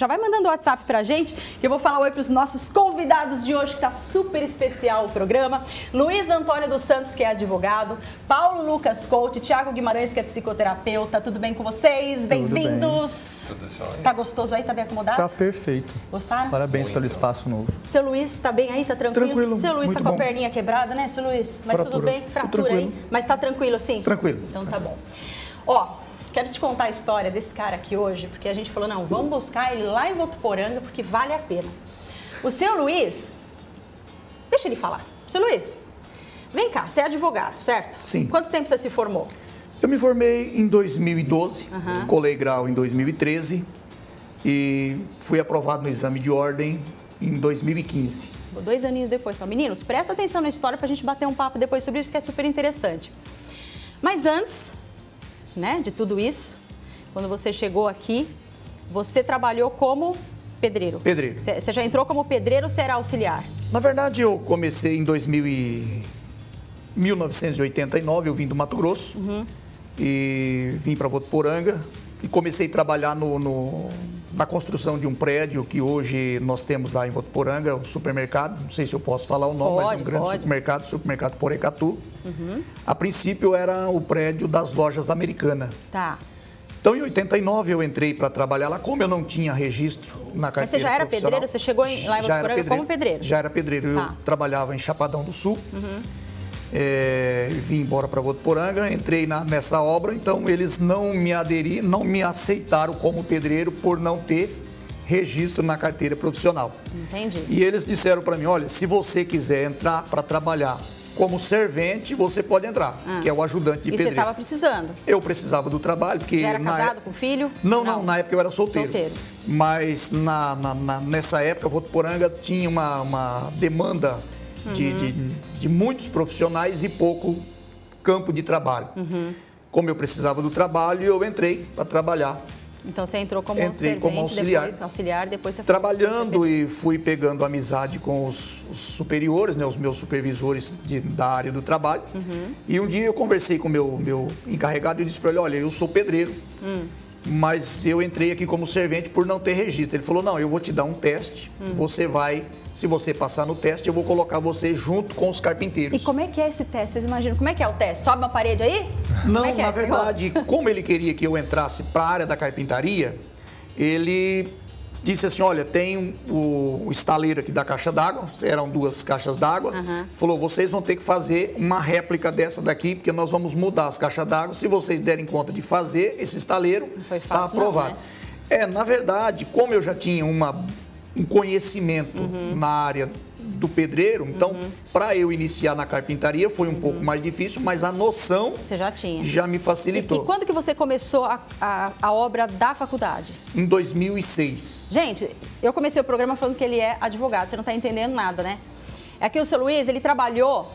Já vai mandando o WhatsApp pra gente, que eu vou falar oi pros nossos convidados de hoje, que tá super especial o programa. Luiz Antônio dos Santos, que é advogado, Paulo Lucas Coach, Tiago Guimarães, que é psicoterapeuta. Tudo bem com vocês? Bem-vindos. Tudo jóia. Tá gostoso aí? Tá bem acomodado? Tá perfeito. Gostaram? Parabéns Muito. pelo espaço novo. Seu Luiz, tá bem aí? Tá tranquilo? Tranquilo, Seu Luiz tá muito com a bom. perninha quebrada, né, seu Luiz? Mas tudo Fratura. bem? Tô Fratura aí? tranquilo. Mas tá tranquilo assim? Tranquilo. Então tá bom. Ó, quero te contar a história desse cara aqui hoje, porque a gente falou, não, vamos buscar ele lá em Votuporanga, porque vale a pena. O seu Luiz, deixa ele falar. Seu Luiz, vem cá, você é advogado, certo? Sim. Quanto tempo você se formou? Eu me formei em 2012, colei grau em 2013 e fui aprovado no exame de ordem em 2015. Dois aninhos depois só. Meninos, presta atenção na história pra gente bater um papo depois sobre isso, que é super interessante. Mas antes, né, de tudo isso, quando você chegou aqui, você trabalhou como pedreiro. Pedreiro. Você já entrou como pedreiro ou você era auxiliar? Na verdade, eu comecei em 2000 e... 1989, eu vim do Mato Grosso e vim para Votuporanga e comecei a trabalhar no, no- na construção de um prédio que hoje nós temos lá em Votuporanga, um supermercado, não sei se eu posso falar o nome, mas é Pode, um grande pode. supermercado, supermercado Porecatu. A princípio era o prédio das lojas americanas. Tá. Então, em 89, eu entrei para trabalhar lá. Como eu não tinha registro na carteira você já era pedreiro? Você chegou em- lá em Votuporanga como pedreiro? Já era pedreiro. Tá. Uhum. Eu trabalhava em Chapadão do Sul. É, vim embora para Votuporanga, entrei na- nessa obra. Então, eles não me aderiram, não me aceitaram como pedreiro por não ter registro na carteira profissional. Entendi. E eles disseram para mim, olha, se você quiser entrar para trabalhar como servente, você pode entrar, que é o ajudante de Ah. e você pedreiro. estava precisando? Eu precisava do trabalho, porque... Já era casado é- com filho? Não, não, na época eu era solteiro. Solteiro. Mas na, na- na- nessa época, Votuporanga tinha uma, uma demanda de, Uhum. de, de muitos profissionais e pouco campo de trabalho. Uhum. Como eu precisava do trabalho, eu entrei para trabalhar. Então você entrou como Entrei servente, como auxiliar. depois auxiliar, depois você Trabalhando e fui pegando amizade com os, os superiores, né, os meus supervisores de- da área do trabalho. Uhum. E um dia eu conversei com o meu, meu encarregado e disse para ele, olha, eu sou pedreiro, Hum. mas eu entrei aqui como servente por não ter registro. Ele falou, não, eu vou te dar um teste, Hum. você vai, se você passar no teste, eu vou colocar você junto com os E carpinteiros. como é que é esse teste? Vocês imaginam? Como é que é o teste? Sobe uma parede aí? Não, é é na verdade, como ele queria que eu entrasse para a área da carpintaria, ele disse assim, olha, tem o, o estaleiro aqui da caixa d'água, eram duas caixas d'água, falou, vocês vão ter que fazer uma réplica dessa daqui, porque nós vamos mudar as caixas d'água, se vocês derem conta de fazer esse estaleiro, está fácil não, aprovado. né? É, na verdade, como eu já tinha uma, um conhecimento Uhum. na área do pedreiro, então, para eu iniciar na carpintaria foi um pouco mais difícil, mas a noção Você já tinha. já me E, facilitou. e quando que você começou a, a, a obra da faculdade? Em 2006. Gente, eu comecei o programa falando que ele é advogado, você não está entendendo nada, né? É que o seu Luiz, ele trabalhou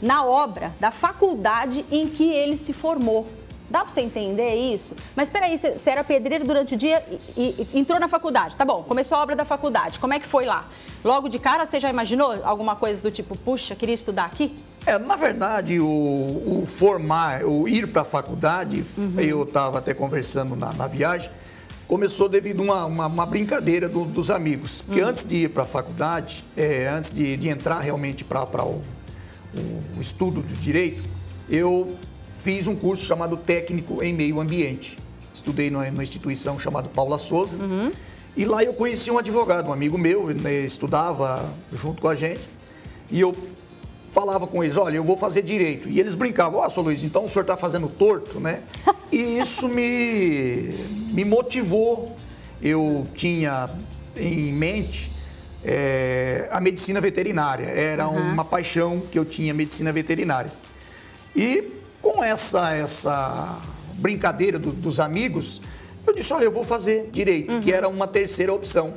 na obra da faculdade em que ele se formou. Dá para você entender isso? Mas espera aí, você era pedreiro durante o dia e, e- entrou na faculdade. Tá bom, começou a obra da faculdade. Como é que foi lá? Logo de cara, você já imaginou alguma coisa do tipo, puxa, queria estudar aqui? É, na verdade, o, o formar, o ir para a faculdade, eu estava até conversando na, na viagem, começou devido a uma, uma, uma brincadeira do- dos amigos. Porque antes de ir para a faculdade, é, antes de, de entrar realmente para o, o estudo do direito, eu fiz um curso chamado Técnico em Meio Ambiente. Estudei numa, instituição chamada Paula Souza. E lá eu conheci um advogado, um amigo meu, ele estudava junto com a gente. E eu falava com eles, olha, eu vou fazer direito. E eles brincavam, ó, seu Luiz, então o senhor está fazendo torto, né? E isso me, me motivou. Eu tinha em mente eh, a medicina veterinária. Era uma paixão que eu tinha, medicina veterinária. E com essa, essa brincadeira do- dos amigos, eu disse, olha, eu vou fazer direito, que era uma terceira opção.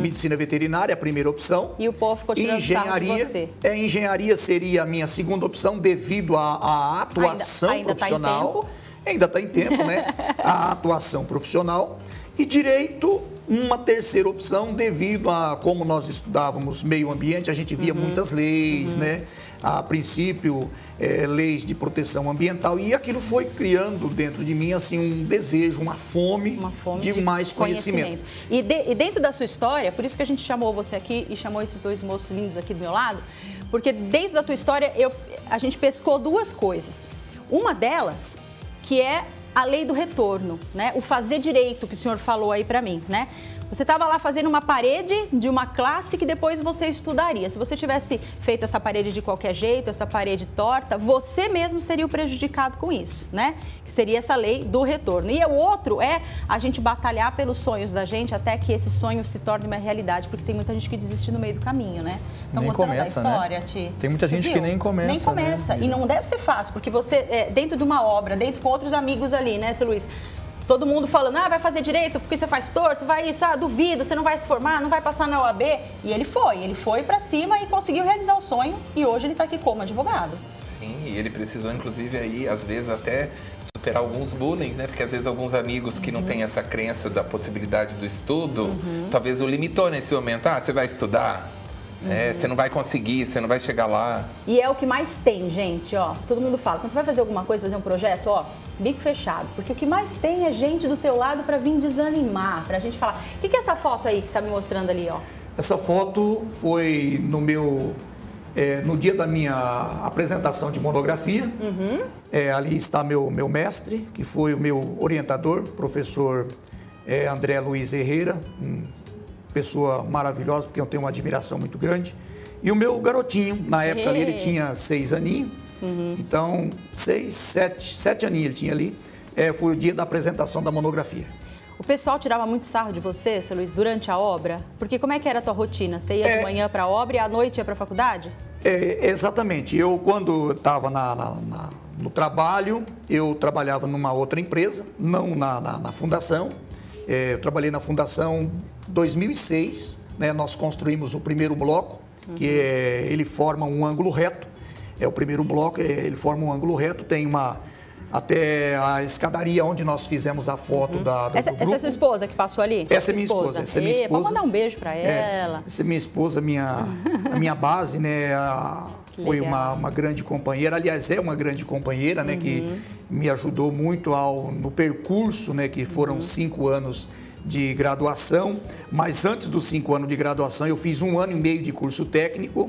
Medicina veterinária, a primeira opção. E o povo ficou tirando engenharia, você. É, engenharia seria a minha segunda opção devido à, atuação Ainda- ainda tá em profissional. tempo? Ainda está em tempo, né? A atuação profissional. E direito, uma terceira opção, devido a como nós estudávamos meio ambiente, a gente via Uhum. muitas leis, né? A princípio, é, leis de proteção ambiental e aquilo foi criando dentro de mim assim um desejo, uma fome, uma fome de, de, mais conhecimento. conhecimento. E, de, e dentro da sua história, por isso que a gente chamou você aqui e chamou esses dois moços lindos aqui do meu lado, porque dentro da tua história eu, a gente pescou duas coisas. Uma delas, que é a lei do retorno, né? O fazer direito que o senhor falou aí para mim, né? Você estava lá fazendo uma parede de uma classe que depois você estudaria. Se você tivesse feito essa parede de qualquer jeito, essa parede torta, você mesmo seria o prejudicado com isso, né? Que seria essa lei do retorno. E o outro é a gente batalhar pelos sonhos da gente até que esse sonho se torne uma realidade, porque tem muita gente que desiste no meio do caminho, né? Então, nem começa, da né? história, né? Ti. Tem muita gente que nem começa. Nem começa. Né? E não deve ser fácil, porque você, é, dentro de uma obra, dentro com outros amigos ali, né, seu Luiz? Todo mundo falando, ah, vai fazer direito porque você faz torto, vai isso, ah, duvido, você não vai se formar, não vai passar na OAB. E ele foi, ele foi para cima e conseguiu realizar o sonho e hoje ele está aqui como advogado. Sim, e ele precisou, inclusive, aí, às vezes, até superar alguns bullying, né? Porque às vezes alguns amigos que não têm essa crença da possibilidade do estudo, uhum. talvez o limitou nesse momento. Ah, você vai estudar? É, você não vai conseguir, você não vai chegar lá. E é o que mais tem, gente, ó. Todo mundo fala, quando você vai fazer alguma coisa, fazer um projeto, ó, bico fechado. Porque o que mais tem é gente do teu lado para vir desanimar, pra gente falar. O que, que é essa foto aí que tá me mostrando ali, ó? Essa foto foi no meu é, no dia da minha apresentação de monografia. Uhum. É, ali está meu, meu mestre, que foi o meu orientador, professor é, André Luiz Herrera, um pessoa maravilhosa, porque eu tenho uma admiração muito grande. E o meu garotinho, na época ali, ele tinha seis aninhos. Uhum. Então, seis, sete, sete aninhos ele tinha ali. É, foi o dia da apresentação da monografia. O pessoal tirava muito sarro de você, seu Luiz, durante a obra? Porque como é que era a tua rotina? Você ia é, de manhã para a obra e à noite ia para a faculdade? É, exatamente. Eu, quando estava na, na, na, no trabalho, eu trabalhava numa outra empresa, não na, na fundação. É, eu trabalhei na fundação 2006, né, nós construímos o primeiro bloco, uhum. que é, ele forma um ângulo reto. É o primeiro bloco, é, ele forma um ângulo reto, tem uma até a escadaria onde nós fizemos a foto uhum. da, do, essa, essa, é sua esposa que passou ali? Essa é minha esposa. Essa é minha esposa. Vamos mandar um beijo para é, ela. essa é minha esposa, minha, a minha base, né? A, foi uma, uma, grande companheira, aliás, é uma grande companheira, né? Uhum. Que me ajudou muito ao, no percurso, né? Que foram uhum. cinco anos de graduação, mas antes dos cinco anos de graduação eu fiz um ano e meio de curso técnico.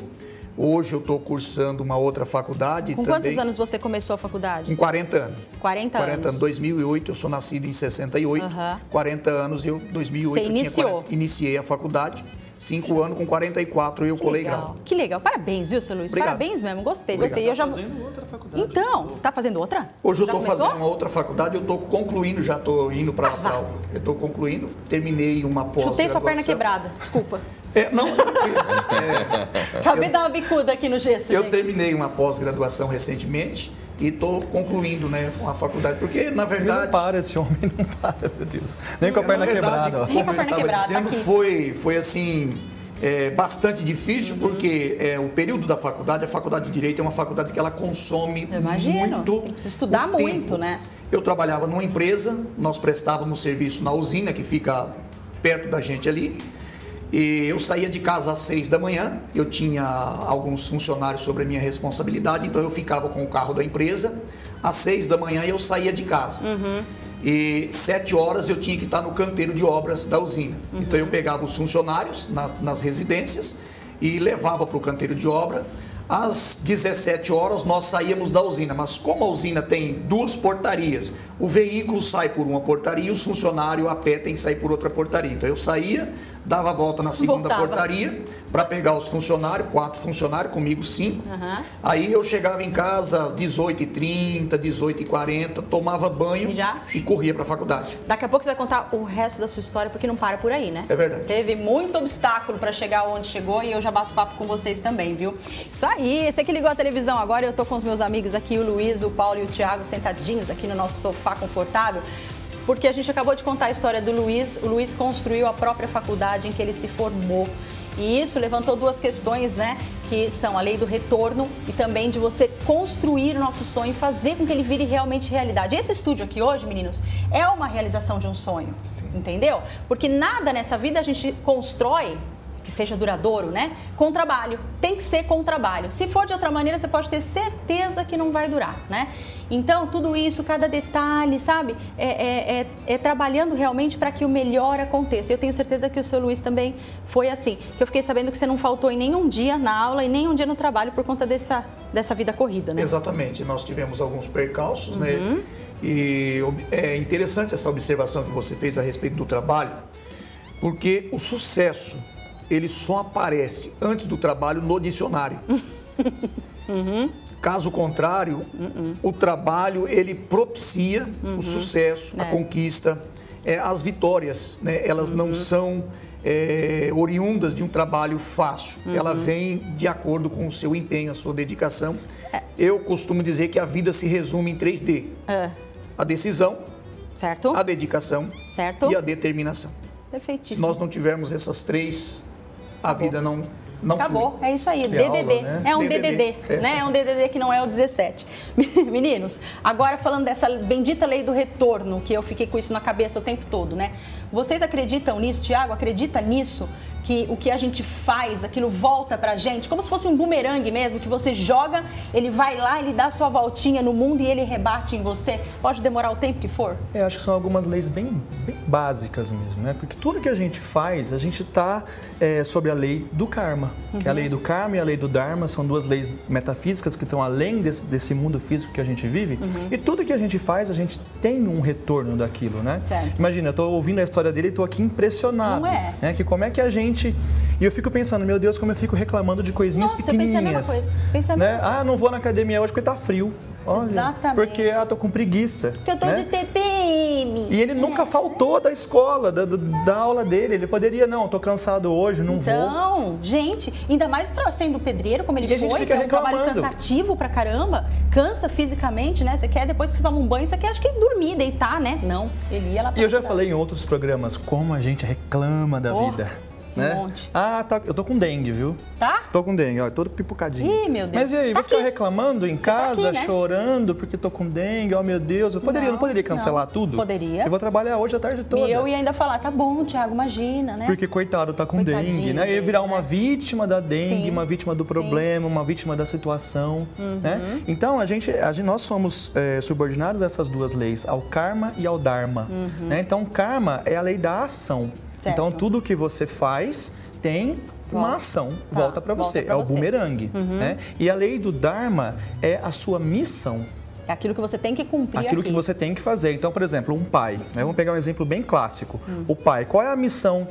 Hoje eu estou cursando uma outra faculdade. Com também. quantos anos você começou a faculdade? Com 40 anos. 40, 40 anos. 2008, eu sou nascido em 68. Uhum. 40 anos, eu 2008 você eu iniciou. 40, iniciei a faculdade. Cinco anos com 44 eu colei grau. Que legal. Parabéns, viu, seu Luiz? Obrigado. Parabéns mesmo. Gostei, Obrigado. gostei. Tá eu já... fazendo outra faculdade. Então, tá fazendo outra? Hoje eu estou fazendo uma outra faculdade, eu estou concluindo, já estou indo para... Ah, eu estou concluindo, terminei uma pós Chutei sua perna quebrada, desculpa. É, não, é, Acabei de dar uma bicuda aqui no gesso. Eu gente. terminei uma pós-graduação recentemente e estou concluindo né, a faculdade, porque na verdade... Ele não para, esse homem não para, meu Deus. Nem com a perna verdade, quebrada. Como eu estava quebrada, dizendo, foi, foi assim é bastante difícil, uhum. porque é, o período da faculdade, a faculdade de Direito é uma faculdade que ela consome muito. Precisa estudar muito, tempo. né? Eu trabalhava numa empresa, nós prestávamos serviço na usina, que fica perto da gente ali. E eu saía de casa às seis da manhã, eu tinha alguns funcionários sobre a minha responsabilidade, então eu ficava com o carro da empresa. Às seis da manhã eu saía de casa. Uhum e sete horas eu tinha que estar no canteiro de obras da usina. Uhum. Então eu pegava os funcionários na, nas residências e levava para o canteiro de obra. Às 17 horas nós saíamos da usina, mas como a usina tem duas portarias, o veículo sai por uma portaria e os funcionários a pé tem que sair por outra portaria. Então eu saía, dava a volta na segunda Voltava. portaria para pegar os funcionários, quatro funcionários, comigo cinco. Uhum. Aí eu chegava em casa às 18h30, 18h40, tomava banho e, já? e corria para a faculdade. Daqui a pouco você vai contar o resto da sua história, porque não para por aí, né? É verdade. Teve muito obstáculo para chegar onde chegou e eu já bato papo com vocês também, viu? Isso aí, você que ligou a televisão agora, eu tô com os meus amigos aqui, o Luiz, o Paulo e o Thiago, sentadinhos aqui no nosso sofá confortável porque a gente acabou de contar a história do Luiz. O Luiz construiu a própria faculdade em que ele se formou. E isso levantou duas questões, né? Que são a lei do retorno e também de você construir o nosso sonho e fazer com que ele vire realmente realidade. Esse estúdio aqui hoje, meninos, é uma realização de um sonho, Sim. entendeu? Porque nada nessa vida a gente constrói que seja duradouro, né? Com trabalho. Tem que ser com trabalho. Se for de outra maneira, você pode ter certeza que não vai durar, né? Então, tudo isso, cada detalhe, sabe? É, é, é, é trabalhando realmente para que o melhor aconteça. Eu tenho certeza que o seu Luiz também foi assim. Que eu fiquei sabendo que você não faltou em nenhum dia na aula e nem um dia no trabalho por conta dessa, dessa vida corrida, né? Exatamente. Nós tivemos alguns percalços, né? uhum. né? E é interessante essa observação que você fez a respeito do trabalho, porque o sucesso ele só aparece antes do trabalho no dicionário. Uhum. Caso contrário, uhum. o trabalho ele propicia uhum. o sucesso, é. a conquista, é, as vitórias. Né? Elas não uhum. são é, oriundas de um trabalho fácil. Ela uhum. vem de acordo com o seu empenho, a sua dedicação. É. Eu costumo dizer que a vida se resume em 3D: é. a decisão, certo. a dedicação certo. e a determinação. Perfeitíssimo. Se nós não tivermos essas três, a vida não não Acabou, flui. é isso aí, que DDD. Aula, né? É um DDD, DDD é. né? É um DDD que não é o 17. Meninos, agora falando dessa bendita lei do retorno, que eu fiquei com isso na cabeça o tempo todo, né? Vocês acreditam nisso, Tiago? Acredita nisso? que o que a gente faz, aquilo volta pra gente, como se fosse um bumerangue mesmo, que você joga, ele vai lá, ele dá sua voltinha no mundo e ele rebate em você. Pode demorar o tempo que for? É, acho que são algumas leis bem, bem básicas mesmo, né? Porque tudo que a gente faz, a gente está é, sobre a lei do karma, uhum. que é a lei do karma e a lei do dharma, são duas leis metafísicas que estão além desse, desse mundo físico que a gente vive. Uhum. E tudo que a gente faz, a gente tem um retorno daquilo, né? Certo. Imagina, eu estou ouvindo a história dele e estou aqui impressionado. Não é? Né? Que como é que a gente. E eu fico pensando, meu Deus, como eu fico reclamando de coisinhas Nossa, pequenininhas. Pensei a mesma coisa. Pensei a né? mesma né? Ah, não vou na academia hoje porque tá frio. Olha, Exatamente. Porque ah, tô com preguiça. Porque eu tô né? de TPM. E ele nunca faltou da escola, da, da aula dele. Ele poderia, não, tô cansado hoje, não então, vou. Não, gente, ainda mais sendo pedreiro, como ele e foi, a gente fica é um reclamando. trabalho cansativo pra caramba, cansa fisicamente, né? Você quer, depois que você toma um banho, você quer, acho que dormir, deitar, né? Não, ele ia lá pra E eu já falei em outros programas como a gente reclama da oh. vida né? Um monte. Ah, tá, eu tô com dengue, viu? Tá? Tô com dengue, ó, todo pipocadinho. Ih, meu Deus. Mas e aí, tá vou aqui. ficar reclamando em Você casa, tá aqui, né? chorando porque tô com dengue, ó, meu Deus. Eu poderia, não, não poderia cancelar não. tudo? Poderia. Eu vou trabalhar hoje a tarde toda. E eu ia ainda falar, tá bom, Thiago, imagina, né? Porque coitado, tá com Coitadinho dengue, né? Ia virar uma né? vítima da dengue, Sim. uma vítima do problema, Sim. uma vítima da situação, Uhum. né? Então, a gente, a gente nós somos é, subordinados a essas duas leis, ao karma e ao dharma, Uhum. né? Então, karma é a lei da ação. Certo. Então, tudo que você faz tem uma Volta. ação, Tá, volta para você. volta é o bumerangue. Uhum. Né? E a lei do Dharma é a sua missão. É aquilo que você tem que cumprir Aquilo aqui. que você tem que fazer. Então, por exemplo, um pai. Né? Vamos pegar um exemplo bem clássico. Hum. O pai, qual é a missão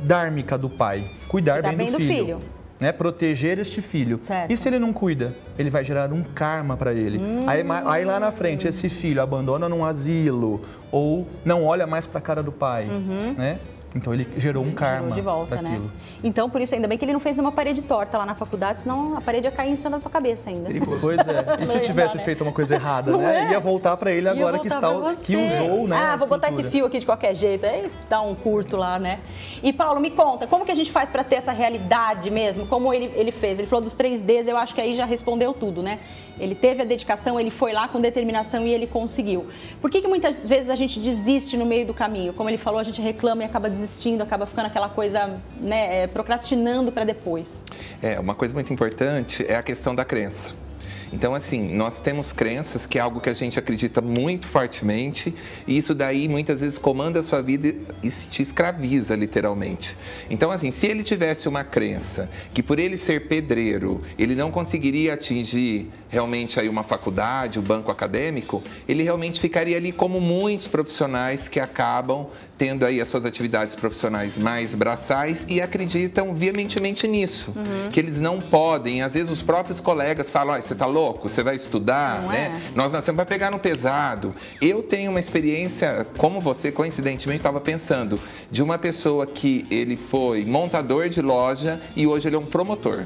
dármica do pai? Cuidar Cuidar bem, bem do filho. filho. Né? Proteger este filho. Certo. E se ele não cuida? Ele vai gerar um karma para ele. Hum. Aí, aí lá na frente, esse filho abandona num asilo ou não olha mais para a cara do pai. Né? Então ele gerou um karma. Gerou de volta, né? aquilo. Então, por isso, ainda bem que ele não fez nenhuma parede torta lá na faculdade, senão a parede ia cair em cima da tua cabeça ainda. Pois é. E se tivesse né? feito uma coisa errada, Não né? é? Ia voltar para ele agora que, está, pra que usou, né? Ah, vou botar esse fio aqui de qualquer jeito. Aí dá um curto lá, né? E Paulo, me conta, como que a gente faz para ter essa realidade mesmo? Como ele, ele fez? Ele falou dos 3Ds, eu acho que aí já respondeu tudo, né? Ele teve a dedicação, ele foi lá com determinação e ele conseguiu. Por que, que muitas vezes a gente desiste no meio do caminho? Como ele falou, a gente reclama e acaba desistindo, acaba ficando aquela coisa, né, é, procrastinando para depois. É, uma coisa muito importante é a questão da crença. Então, assim, nós temos crenças que é algo que a gente acredita muito fortemente e isso daí muitas vezes comanda a sua vida e te escraviza, literalmente. Então, assim, se ele tivesse uma crença que por ele ser pedreiro, ele não conseguiria atingir realmente aí uma faculdade, o banco acadêmico, ele realmente ficaria ali como muitos profissionais que acabam tendo aí as suas atividades profissionais mais braçais e acreditam veementemente nisso, que eles não podem. Às vezes os próprios colegas falam: "Olha, você tá louco? Você vai estudar, Não né? é? Nós nascemos para pegar no pesado". Eu tenho uma experiência, como você coincidentemente estava pensando, de uma pessoa que ele foi montador de loja e hoje ele é um promotor.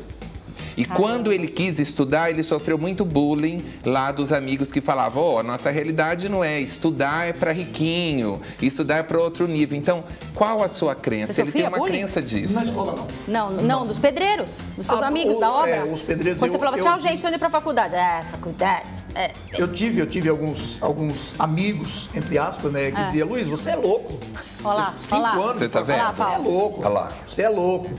E quando ele quis estudar, ele sofreu muito bullying lá dos amigos que falavam: "Ó, a nossa realidade não é estudar é para riquinho, estudar é para outro nível". Então, qual a sua crença? Você ele tem uma bullying? crença disso. Na escola não. Não, não, dos pedreiros, dos seus Ah, amigos o- da obra. é, os pedreiros, Quando você eu- falava, eu- tchau, gente, tô indo pra faculdade. É, faculdade. É. Eu tive, eu tive alguns, alguns amigos, entre aspas, né, que diziam, Luiz, você é louco. Olha lá, Você- Cinco olha lá. anos. Você tá eu falava, vendo? Você é louco. Olha lá. Você é louco.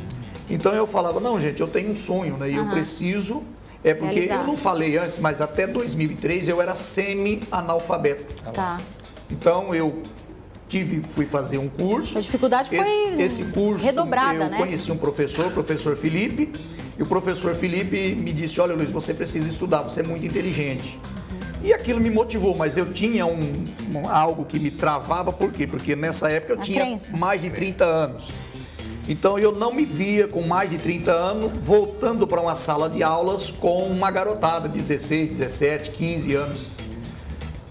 Então eu falava, não, gente, eu tenho um sonho, né? E eu preciso. É porque Realizar. eu não falei antes, mas até 2003 eu era semi-analfabeto. Tá. Então eu tive, fui fazer um curso. A dificuldade foi esse, esse curso redobrada, eu né? conheci um professor, o professor Felipe, e o professor Felipe me disse: "Olha, Luiz, você precisa estudar, você é muito inteligente". E aquilo me motivou, mas eu tinha um, um- algo que me travava, por quê? Porque nessa época eu A tinha crença. mais de 30 anos. Então eu não me via com mais de 30 anos voltando para uma sala de aulas com uma garotada de 16, 17, 15 anos.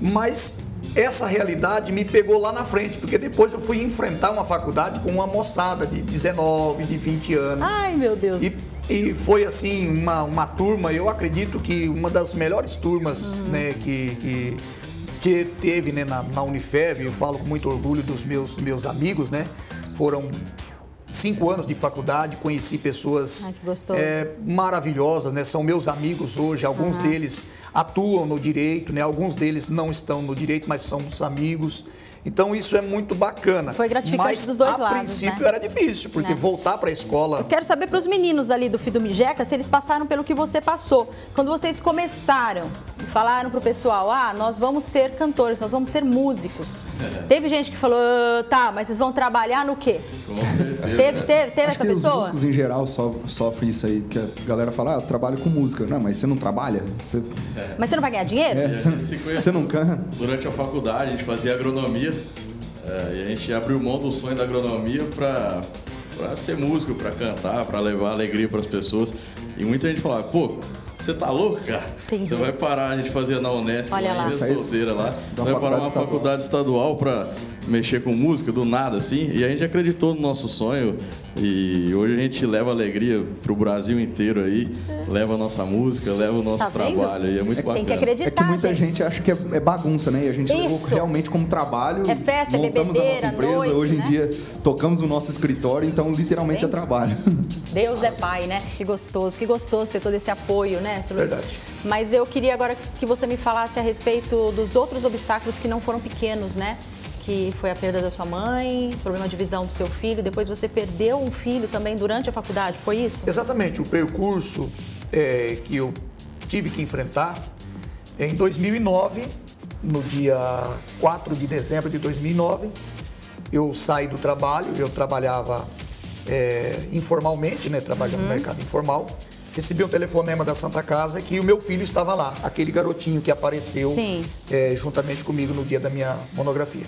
Mas essa realidade me pegou lá na frente, porque depois eu fui enfrentar uma faculdade com uma moçada de 19, de 20 anos. Ai, meu Deus. E, e foi assim, uma, uma turma, eu acredito que uma das melhores turmas né, que, que te- teve né, na, na Unifeb, eu falo com muito orgulho dos meus, meus amigos, né? Foram cinco anos de faculdade, conheci pessoas Ai, é, maravilhosas, né? São meus amigos hoje, alguns deles atuam no direito, né? Alguns deles não estão no direito, mas são os amigos. Então isso é muito bacana. Foi gratificante mas, dos dois a lados, princípio né? era difícil, porque Né? voltar para a escola Quero saber para os meninos ali do Fido Mijeca se eles passaram pelo que você passou. Quando vocês começaram, falaram pro pessoal: ah, nós vamos ser cantores, nós vamos ser músicos. Teve gente que falou: "Ah, tá, mas vocês vão trabalhar no quê? Com certeza. Teve, teve, teve essa que os pessoa? músicos em geral so- sofrem isso aí, que a galera fala, ah, eu trabalho com música. Não, mas você não trabalha? Você, Mas você não vai ganhar dinheiro? é, você, não- você não canta? Durante a faculdade, a gente fazia agronomia é, e a gente abriu mão do sonho da agronomia para para ser músico, para cantar, para levar alegria para as pessoas. E muita gente falava, pô, você tá louco, cara? Entendi. Você vai parar, a gente fazia na Unesp, Olha lá. solteira lá, da vai parar uma estadual. faculdade estadual para mexer com música do nada assim. E a gente acreditou no nosso sonho e hoje a gente leva alegria pro Brasil inteiro aí, leva a nossa música, leva o nosso Tá trabalho aí, é muito bacana. Tem que acreditar. É que muita gente. gente acha que é, é bagunça, né? E a gente levou Isso. realmente como trabalho. É festa, é montamos a bebedeira, nossa empresa. noite, Hoje em né? dia tocamos o nosso escritório, então literalmente Bem- é trabalho. Deus é pai, né? Que gostoso, que gostoso ter todo esse apoio, né, seu Luiz? Verdade. Mas eu queria agora que você me falasse a respeito dos outros obstáculos que não foram pequenos, né? Que foi a perda da sua mãe, problema de visão do seu filho, depois você perdeu um filho também durante a faculdade, foi isso? Exatamente, o percurso é, que eu tive que enfrentar em 2009, no dia 4 de dezembro de 2009, eu saí do trabalho, eu trabalhava é, informalmente, né, trabalhando no mercado informal, recebi um telefonema da Santa Casa que o meu filho estava lá, aquele garotinho que apareceu é, juntamente comigo no dia da minha monografia.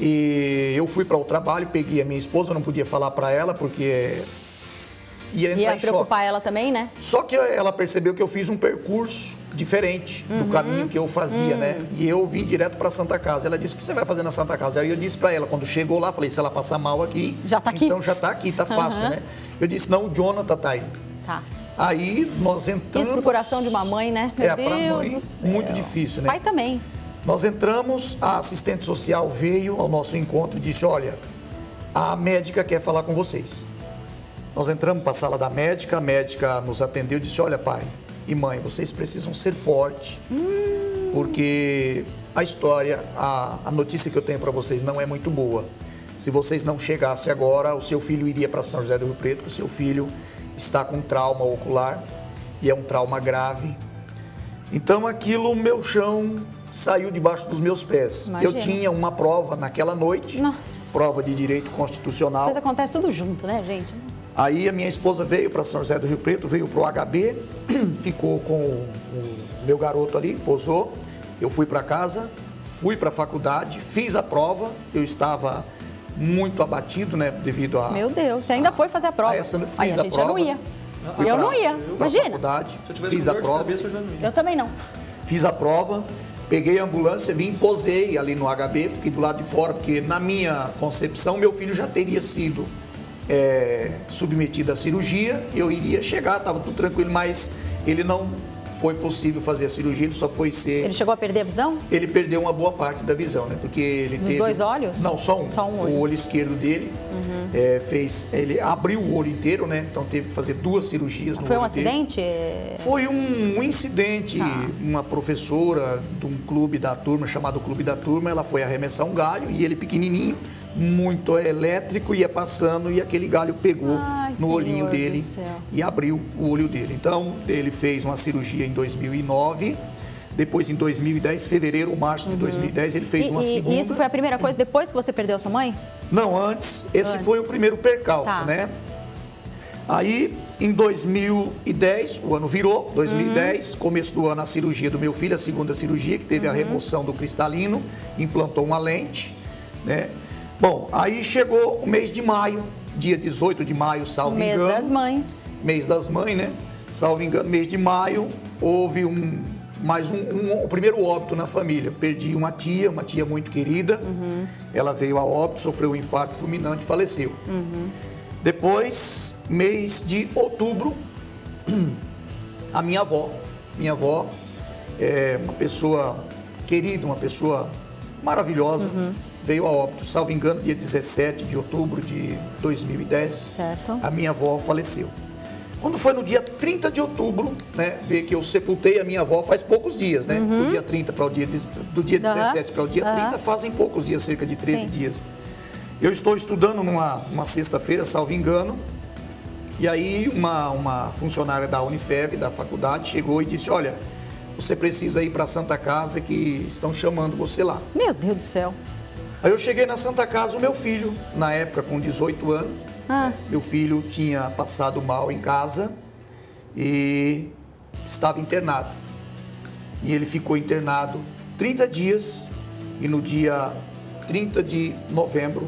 E eu fui para o trabalho, peguei a minha esposa, não podia falar para ela porque ia entrar Ia em choque. preocupar ela também, né? Só que ela percebeu que eu fiz um percurso diferente do Uhum. caminho que eu fazia, né? Hum. E eu vim direto para Santa Casa. Ela disse: "O que você vai fazer na Santa Casa?" Aí eu disse para ela, quando chegou lá, falei: "Se ela passar mal aqui, Já tá aqui." Então já tá aqui, tá fácil, Aham. né?" Eu disse: "Não, o Jonathan tá aí." Tá. Aí nós entramos Isso pro coração de uma mãe, né? Meu É, pra Deus mãe, muito difícil, né? Pai também. Nós entramos, a assistente social veio ao nosso encontro e disse: Olha, a médica quer falar com vocês. Nós entramos para a sala da médica, a médica nos atendeu e disse: Olha, pai e mãe, vocês precisam ser fortes, porque a história, a, a notícia que eu tenho para vocês não é muito boa. Se vocês não chegassem agora, o seu filho iria para São José do Rio Preto, o seu filho está com trauma ocular e é um trauma grave. Então aquilo, o meu chão saiu debaixo dos meus pés. Imagina. Eu tinha uma prova naquela noite, Nossa. prova de direito constitucional. coisas acontecem tudo junto, né, gente? Aí a minha esposa veio para São José do Rio Preto, veio para o HB, ficou com o meu garoto ali, posou. Eu fui para casa, fui para a faculdade, fiz a prova. Eu estava muito abatido, né, devido a Meu Deus, você ainda foi fazer a prova. Essa fiz Aí a a gente já não prova. ia. Fui eu pra- não ia, pra imagina. faculdade, Se eu tivesse fiz a prova. cabeça, eu já não ia. Eu também não. Fiz a prova, peguei a ambulância, vim, posei ali no HB, fiquei do lado de fora, porque na minha concepção meu filho já teria sido é, submetido à cirurgia, eu iria chegar, estava tudo tranquilo, mas ele não foi possível fazer a cirurgia, ele só foi ser. Ele chegou a perder a visão? Ele perdeu uma boa parte da visão, né? Porque ele Nos teve... dois olhos? Não, só um. Só um olho. Uhum. O olho esquerdo dele é, fez... Ele abriu o olho inteiro, né? Então teve que fazer duas cirurgias no Foi um olho dele. acidente? É, Foi um, um incidente, Tá. uma professora de um clube da turma, chamado Clube da Turma, ela foi arremessar um galho e ele pequenininho muito elétrico, ia passando e aquele galho pegou Ai, no olhinho dele e abriu o olho dele. Então, ele fez uma cirurgia em 2009. Depois, em 2010, fevereiro ou março de 2010, ele fez E, uma e- segunda. e isso foi a primeira coisa depois que você perdeu a sua mãe? Não, antes, esse Antes. foi o primeiro percalço, Tá. né? Aí, em 2010, o ano virou, 2010, começo do ano, a cirurgia do meu filho, a segunda cirurgia, que teve a remoção do cristalino, implantou uma lente, né? Bom, aí chegou o mês de maio, dia 18 de maio, salvo mês engano. das mães. Mês das mães, né? Salvo engano, mês de maio, houve um mais um, um- o primeiro óbito na família. Perdi uma tia, uma tia muito querida. Ela veio a óbito, sofreu um infarto fulminante e faleceu. Depois, mês de outubro, a minha avó. Minha avó é uma pessoa querida, uma pessoa maravilhosa. Veio a óbito, salvo engano, dia 17 de outubro de 2010. Certo. A minha avó faleceu. Quando foi no dia 30 de outubro, né, ver que eu sepultei a minha avó faz poucos dias, né? Do dia 30 para o dia, do dia Aham. 17 para o dia Aham. 30 fazem poucos dias, cerca de 13 Sim. dias. Eu estou estudando numa uma sexta-feira, salvo engano, e aí uma, uma funcionária da Unifeb, da faculdade, chegou e disse, olha, você precisa ir para a Santa Casa que estão chamando você lá. Meu Deus do céu. Aí eu cheguei na Santa Casa, o meu filho, na época com 18 anos, Ah, meu filho tinha passado mal em casa e estava internado. E ele ficou internado 30 dias e no dia 30 de novembro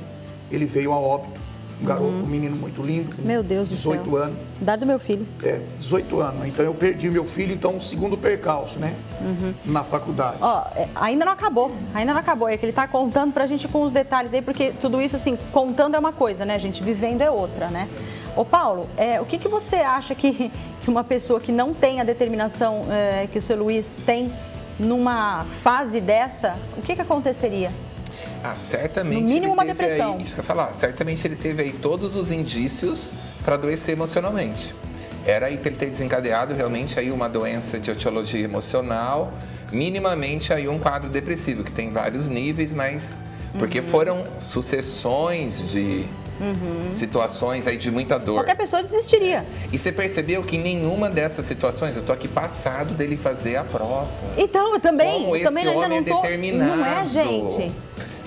ele veio a óbito. Um garoto, um menino muito lindo, Uhum. Meu Deus do 18 céu. anos. idade do meu filho. É, 18 anos. Então eu perdi meu filho, então, segundo percalço, né? Uhum. Na faculdade. Ó, é, ainda não acabou, ainda não acabou. É que ele tá contando pra gente com os detalhes aí, porque tudo isso, assim, contando é uma coisa, né, gente? Vivendo é outra, né? Ô, Paulo, é, o que, que você acha que, que uma pessoa que não tem a determinação é, que o seu Luiz tem numa fase dessa, o que, que aconteceria? Ah, certamente. No mínimo ele uma teve depressão. Aí, isso que eu ia falar. Certamente ele teve aí todos os indícios para adoecer emocionalmente. Era aí para ele ter desencadeado realmente aí uma doença de etiologia emocional, minimamente aí um quadro depressivo, que tem vários níveis, mas. Porque Uhum. foram sucessões de situações aí de muita dor. Qualquer pessoa desistiria. E você percebeu que em nenhuma dessas situações, eu tô aqui passado dele fazer a prova. Então, eu também, Como eu esse também ainda homem não é tô... determinado. Não é, gente?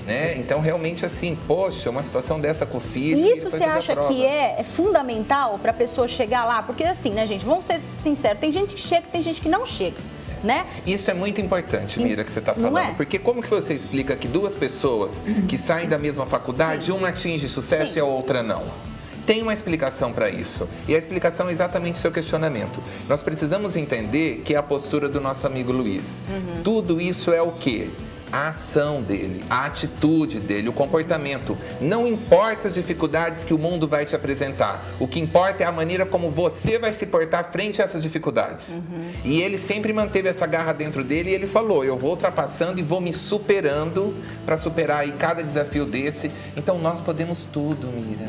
Né? Então, realmente, assim, poxa, uma situação dessa com o filho. E isso você acha que é, é fundamental para a pessoa chegar lá? Porque assim, né, gente? Vamos ser sinceros, tem gente que chega, tem gente que não chega, né? Isso é muito importante, Mira, que você está falando. é? Porque como que você explica que duas pessoas que saem da mesma faculdade, uma atinge sucesso Sim. e a outra não? Tem uma explicação para isso. E a explicação é exatamente o seu questionamento. Nós precisamos entender que é a postura do nosso amigo Luiz. Uhum. Tudo isso é o quê? A ação dele, a atitude dele, o comportamento. Não importa as dificuldades que o mundo vai te apresentar. O que importa é a maneira como você vai se portar frente a essas dificuldades. E ele sempre manteve essa garra dentro dele e ele falou: eu vou ultrapassando e vou me superando para superar aí cada desafio desse. Então nós podemos tudo, Mira.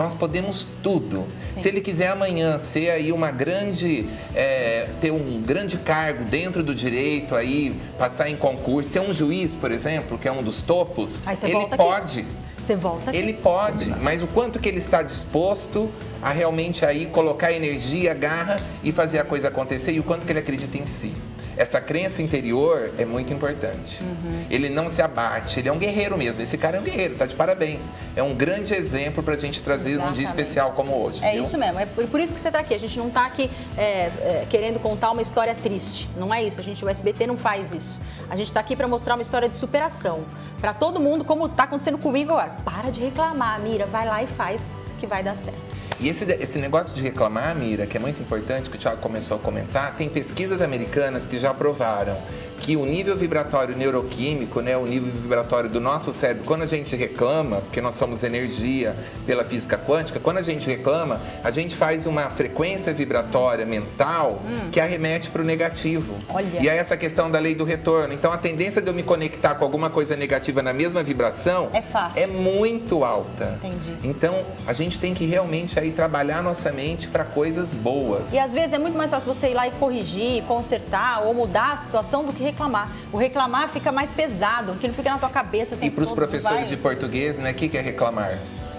Nós podemos tudo. Se ele quiser amanhã ser aí uma grande, é, ter um grande cargo dentro do direito aí, passar em concurso, ser um juiz, por exemplo, que é um dos topos, ele pode. Você volta aqui. Ele pode, mas o quanto que ele está disposto a realmente aí colocar energia, garra e fazer a coisa acontecer e o quanto que ele acredita em si. Essa crença interior é muito importante. Uhum. Ele não se abate, ele é um guerreiro mesmo. Esse cara é um guerreiro, tá de parabéns. É um grande exemplo pra gente trazer um dia Exatamente. especial como hoje. É viu? isso mesmo, é por, isso que você está aqui. A gente não está aqui é, é, querendo contar uma história triste. Não é isso. A gente, o SBT não faz isso. A gente está aqui para mostrar uma história de superação. Para todo mundo, como está acontecendo comigo agora. Para de reclamar, Mira. Vai lá e faz que vai dar certo. E esse, esse negócio de reclamar, Mira, que é muito importante, que o Thiago começou a comentar, tem pesquisas americanas que já provaram que o nível vibratório neuroquímico, né, o nível vibratório do nosso cérebro, quando a gente reclama, porque nós somos energia pela física quântica, quando a gente reclama, a gente faz uma frequência vibratória mental que arremete para o negativo. Olha. E aí essa questão da lei do retorno. Então a tendência de eu me conectar com alguma coisa negativa na mesma vibração É fácil. é muito alta. Entendi. Então, a gente tem que realmente aí trabalhar nossa mente para coisas boas. E às vezes é muito mais fácil você ir lá e corrigir, consertar ou mudar a situação do que reclamar. O reclamar fica mais pesado, aquilo fica na tua cabeça. E para os professores vai- de português, né, o que, que é reclamar?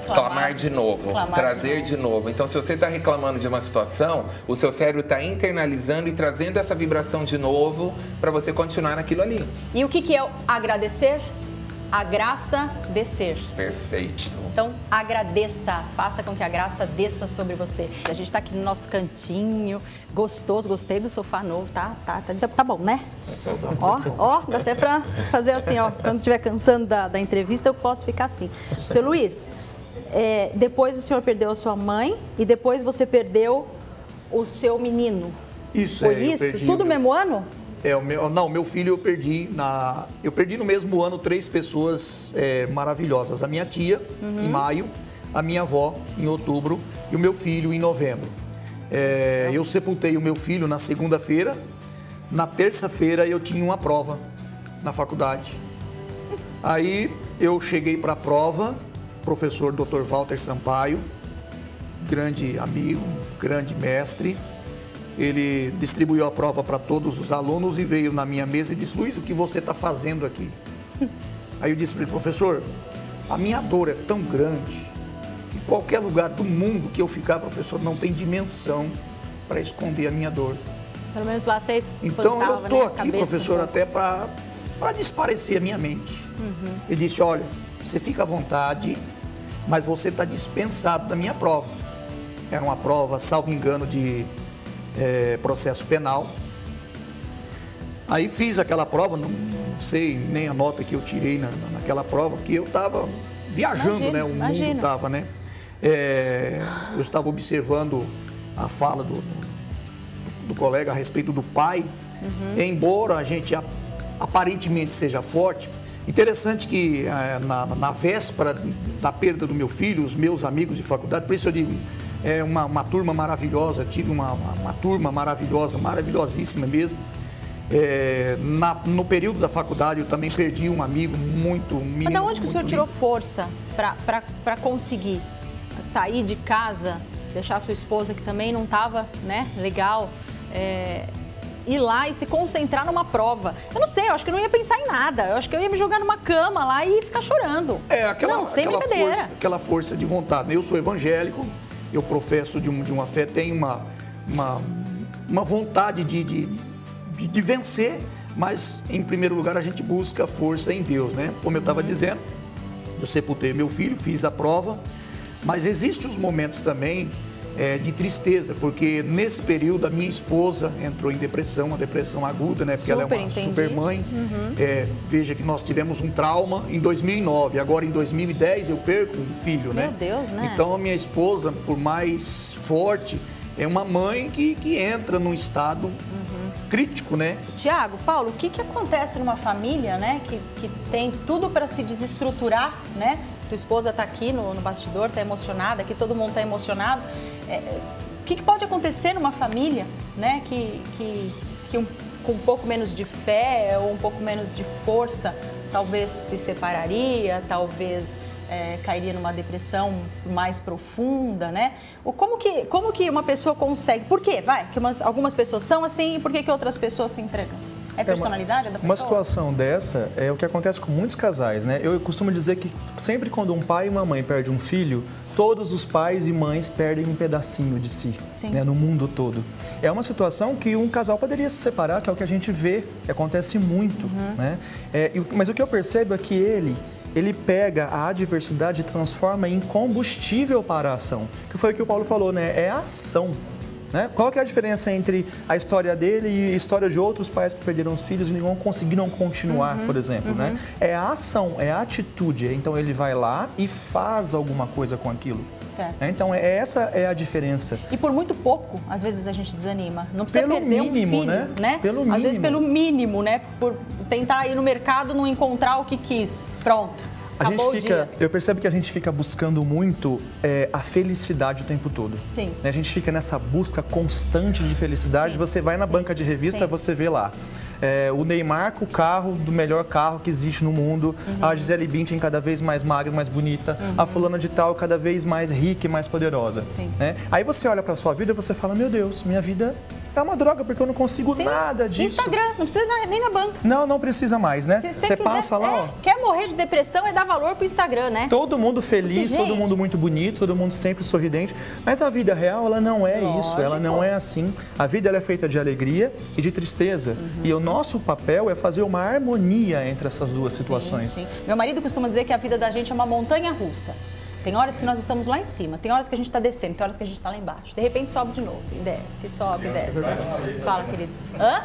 Clamar. De novo, trazer de de novo. Então, se você está reclamando de uma situação, o seu cérebro está internalizando e trazendo essa vibração de novo para você continuar naquilo ali. E o que, que é agradecer? A graça descer. Perfeito. Então, agradeça, faça com que a graça desça sobre você. A gente está aqui no nosso cantinho, gostoso, gostei do sofá novo, tá? Tá, tá, tá bom, né? Ó, ó, dá até pra fazer assim, ó. Quando estiver cansando da, da entrevista, eu posso ficar assim. Seu Luiz, é, depois o senhor perdeu a sua mãe e depois você perdeu o seu menino. Isso, Foi é, isso? Tudo o mesmo ano? É, o meu, não, meu filho eu perdi na. Eu perdi no mesmo ano três pessoas é, maravilhosas. A minha tia, em maio, a minha avó, em outubro, e o meu filho em novembro. É, eu sepultei o meu filho na segunda-feira. Na terça-feira eu tinha uma prova na faculdade. Aí eu cheguei para a prova, professor Dr. Walter Sampaio, grande amigo, grande mestre. Ele distribuiu a prova para todos os alunos e veio na minha mesa e disse: Luiz, o que você está fazendo aqui? Aí eu disse para ele: professor, a minha dor é tão grande que qualquer lugar do mundo que eu ficar, professor, não tem dimensão para esconder a minha dor. Pelo menos lá vocês Então eu estou estou aqui, professor, até para desparecer a minha mente. Ele disse, olha, você fica à vontade, mas você está dispensado da minha prova. Era uma prova, salvo engano, de eh, processo penal. Aí fiz aquela prova, não sei nem a nota que eu tirei na, naquela prova, porque eu estava viajando, Imagino, né? O imagino. mundo estava, né? Eh, eu estava observando a fala do, do colega a respeito do pai, embora a gente aparentemente seja forte. Interessante que eh, na, na véspera da perda do meu filho, os meus amigos de faculdade, por isso eu digo, é uma, uma turma maravilhosa, tive uma, uma, uma turma maravilhosa, maravilhosíssima mesmo. Eh, na- no período da faculdade eu também perdi um amigo muito, um menino Mas da onde que o senhor muito tirou lindo. força para conseguir sair de casa, deixar a sua esposa que também não estava né, legal, é, ir lá e se concentrar numa prova? Eu não sei, eu acho que eu não ia pensar em nada. Eu acho que eu ia me jogar numa cama lá e ficar chorando. É, aquela, não, sem aquela, força, aquela força de vontade. né? Eu sou evangélico, eu professo de, um, de uma fé, tenho uma, uma, uma vontade de, de, de, de vencer, mas em primeiro lugar a gente busca força em Deus, né? Como eu Uhum. estava dizendo, eu sepultei meu filho, fiz a prova, mas existem os momentos também é, de tristeza, porque nesse período a minha esposa entrou em depressão, uma depressão aguda, né? Porque ela é Super, uma entendi. super mãe. É, veja que nós tivemos um trauma em 2009, agora em 2010 eu perco um filho, né? Meu Deus, né? Então a minha esposa, por mais forte, é uma mãe que, que entra num estado Uhum. crítico, né? Tiago, Paulo, o que, que acontece numa família, né, que, que tem tudo para se desestruturar, né? Tua esposa está aqui no, no bastidor, está emocionada, aqui todo mundo está emocionado. É, o que, que pode acontecer numa família, né, que, que, que um- com um pouco menos de fé ou um pouco menos de força, talvez se separaria, talvez é, cairia numa depressão mais profunda, né? O, como, que, como que uma pessoa consegue? Por quê? Vai, que umas- algumas pessoas são assim e por que, que outras pessoas se entregam? É personalidade da pessoa? Uma situação dessa é o que acontece com muitos casais, né? Eu costumo dizer que sempre quando um pai e uma mãe perdem um filho, todos os pais e mães perdem um pedacinho de si, Sim. né? no mundo todo. É uma situação que um casal poderia se separar, que é o que a gente vê, acontece muito, né? É, mas o que eu percebo é que ele ele pega a adversidade e transforma em combustível para a ação. Que foi o que o Paulo falou, né? É a ação. Né? Qual que é a diferença entre a história dele e a história de outros pais que perderam os filhos e não conseguiram continuar, por exemplo? Né? É a ação, é a atitude. Então ele vai lá e faz alguma coisa com aquilo. Certo. né? Então é- essa é a diferença. E por muito pouco, às vezes a gente desanima. Não precisa Pelo perder mínimo, um filho, né? Pelo Às vezes mínimo. pelo mínimo, né? Por tentar ir no mercado, não encontrar o que quis. Pronto. A gente fica, eu percebo que a gente fica buscando muito é, a felicidade o tempo todo. Sim. Né? A gente fica nessa busca constante de felicidade. Sim, Você vai na sim, banca de revista, sim. você vê lá. é, o Neymar com o carro do melhor carro que existe no mundo, Uhum. a Gisele Bündchen cada vez mais magra, mais bonita, a fulana de tal cada vez mais rica e mais poderosa. Sim. né? Aí você olha para sua vida e você fala, meu Deus, minha vida É uma droga, porque eu não consigo Sim. nada disso. Instagram, não precisa nem na banca. Não, não precisa mais, né? Se você passa lá, é, ó. Quer morrer de depressão é dar valor pro Instagram, né? Todo mundo feliz, Gente. todo mundo muito bonito, todo mundo sempre sorridente. Mas a vida real, ela não é isso, ela não é assim. A vida ela é feita de alegria e de tristeza. Uhum. E o nosso papel é fazer uma harmonia entre essas duas situações. Sim, sim. Meu marido costuma dizer que a vida da gente é uma montanha russa. Tem horas que nós estamos lá em cima, tem horas que a gente está descendo, tem horas que a gente está lá embaixo. De repente sobe de novo, e desce, sobe, desce. Fala, querido. Hã?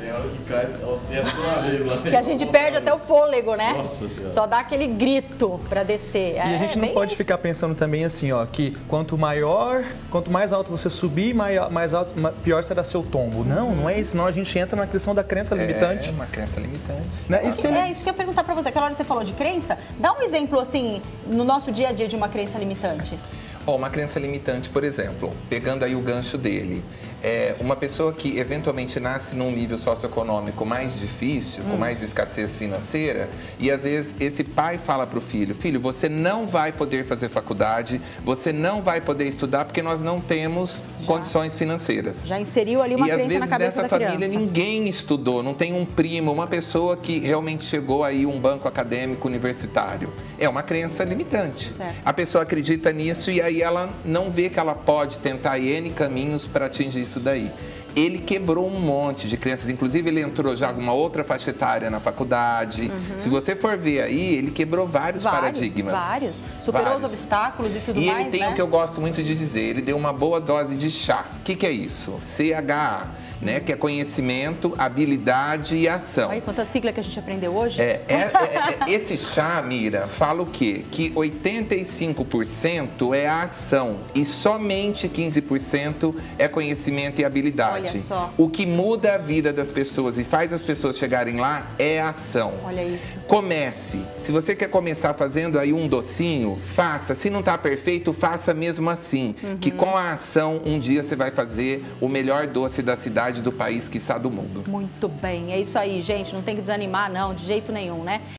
Tem hora que cai, desce vez lá. Que a gente perde até o fôlego, né? Nossa Senhora. Só dá aquele grito para descer. E a gente não pode ficar pensando também assim, ó, que quanto maior, quanto mais alto você subir, maior, mais alto, pior será seu tombo. Não, não é isso. Senão a gente entra na questão da crença limitante. É uma crença limitante. Né? Se ele- É isso que eu ia perguntar para você. Aquela hora que você falou de crença, dá um exemplo assim no nosso dia a dia de uma crença limitante. Ó, uma crença limitante, por exemplo, pegando aí o gancho dele, é uma pessoa que eventualmente nasce num nível socioeconômico mais difícil, com mais escassez financeira, e às vezes esse pai fala para o filho: Filho, você não vai poder fazer faculdade, você não vai poder estudar porque nós não temos condições financeiras. Já inseriu ali uma e às crença na vezes cabeça nessa da família criança. ninguém estudou, não tem um primo, uma pessoa que realmente chegou aí um banco acadêmico universitário. É uma crença limitante. Certo. A pessoa acredita nisso e aí ela não vê que ela pode tentar N caminhos para atingir isso daí. Ele quebrou um monte de crenças, inclusive ele entrou já com uma outra faixa etária na faculdade. Se você for ver aí, ele quebrou vários, Uhum. Vários, paradigmas. vários. Superou os Vários. obstáculos e tudo E mais, ele tem né? o que eu gosto muito de dizer, ele deu uma boa dose de chá. O que, que é isso? CHA, né? Que é conhecimento, habilidade e ação. Olha quanta sigla que a gente aprendeu hoje. É, é- é- é- esse chá, Mira, fala o quê? Que 85% é a ação e somente 15% é conhecimento e habilidade. Olha só. O que muda a vida das pessoas e faz as pessoas chegarem lá é a ação. Olha isso. Comece. Se você quer começar fazendo aí um docinho, faça. Se não tá perfeito, faça mesmo assim. Que com a ação, um dia você vai fazer o melhor doce da do país, quiçá do mundo. Muito bem, é isso aí, gente. Não tem que desanimar, não, de jeito nenhum, né?